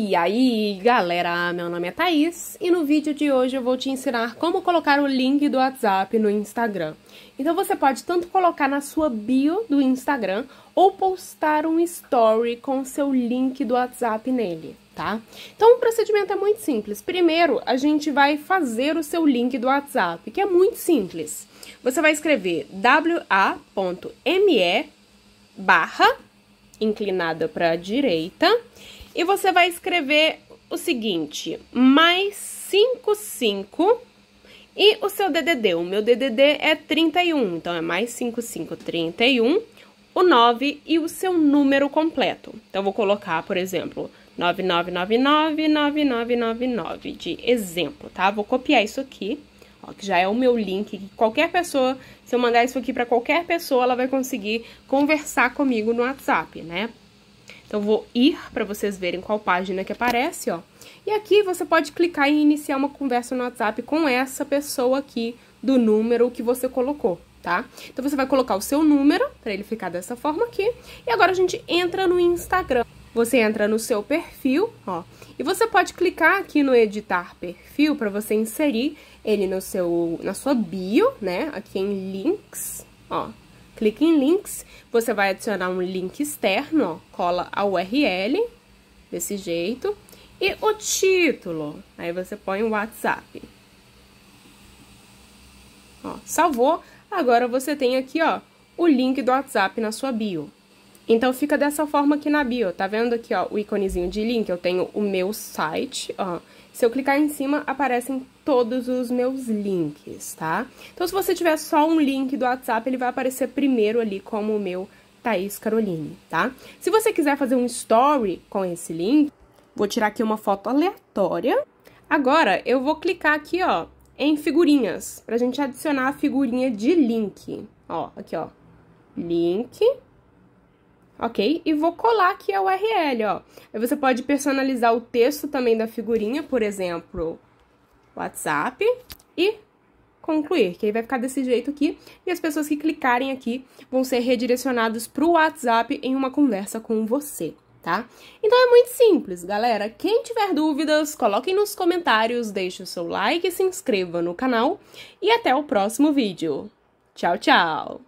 E aí, galera, meu nome é Thaís e no vídeo de hoje eu vou te ensinar como colocar o link do WhatsApp no Instagram. Então você pode tanto colocar na sua bio do Instagram ou postar um story com o seu link do WhatsApp nele, tá? Então o procedimento é muito simples. Primeiro, a gente vai fazer o seu link do WhatsApp, que é muito simples. Você vai escrever wa.me barra inclinada para a direita e você vai escrever o seguinte: mais 55 e o seu DDD. O meu DDD é 31, então é mais 5531, o 9 e o seu número completo. Então, vou colocar, por exemplo, 99999999 de exemplo, tá? Vou copiar isso aqui, ó, que já é o meu link. Que qualquer pessoa, se eu mandar isso aqui para qualquer pessoa, ela vai conseguir conversar comigo no WhatsApp, né? Então, vou ir para vocês verem qual página que aparece, ó. E aqui você pode clicar em iniciar uma conversa no WhatsApp com essa pessoa aqui do número que você colocou, tá? Então, você vai colocar o seu número, para ele ficar dessa forma aqui. E agora a gente entra no Instagram. Você entra no seu perfil, ó, e você pode clicar aqui no editar perfil para você inserir ele no seu, na sua bio, né? Aqui em links, ó. Clique em links, você vai adicionar um link externo, ó, cola a URL, desse jeito, e o título, aí você põe o WhatsApp. Ó, salvou, agora você tem aqui, ó, o link do WhatsApp na sua bio. Então, fica dessa forma aqui na bio, tá vendo aqui, ó, o iconezinho de link? Eu tenho o meu site, ó. Se eu clicar em cima, aparecem todos os meus links, tá? Então, se você tiver só um link do WhatsApp, ele vai aparecer primeiro ali como o meu Thaís Caroline, tá? Se você quiser fazer um story com esse link, vou tirar aqui uma foto aleatória. Agora, eu vou clicar aqui, ó, em figurinhas, pra gente adicionar a figurinha de link. Ó, aqui, ó, link ok? E vou colar aqui a URL, ó. Aí você pode personalizar o texto também da figurinha, por exemplo, WhatsApp, e concluir, que aí vai ficar desse jeito aqui, e as pessoas que clicarem aqui vão ser redirecionadas para o WhatsApp em uma conversa com você, tá? Então é muito simples, galera. Quem tiver dúvidas, coloquem nos comentários, deixe o seu like, se inscreva no canal, e até o próximo vídeo. Tchau, tchau!